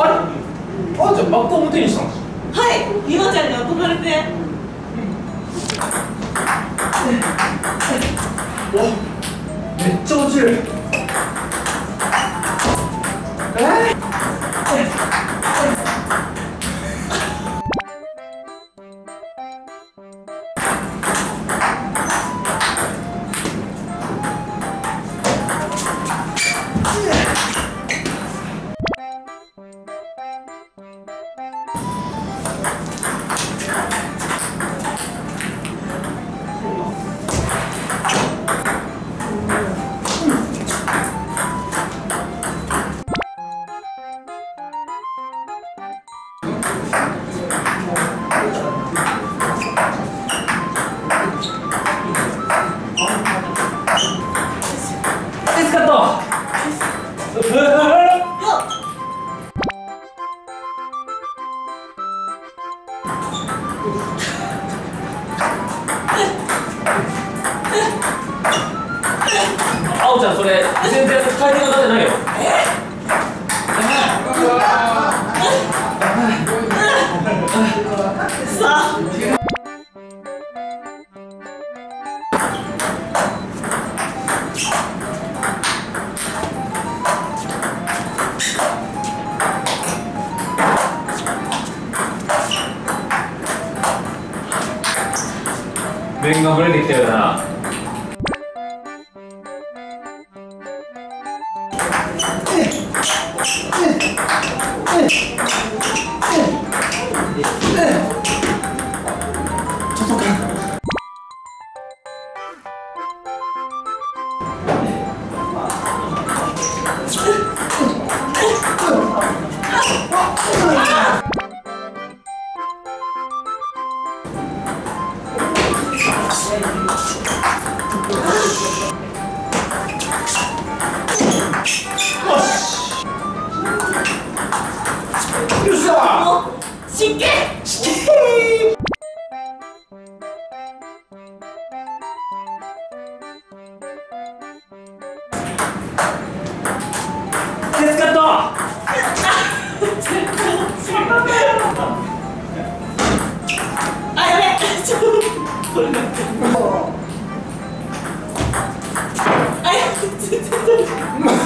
あれ？あんちゃんバッグ表にしたんですはい。ゆまちゃんに憧れて。わめっちゃ落ちる。えエあおちゃんそれ全然回転が立ってないよ。え？面がぶれてきたようだなよっしゃもう湿気エスカットあや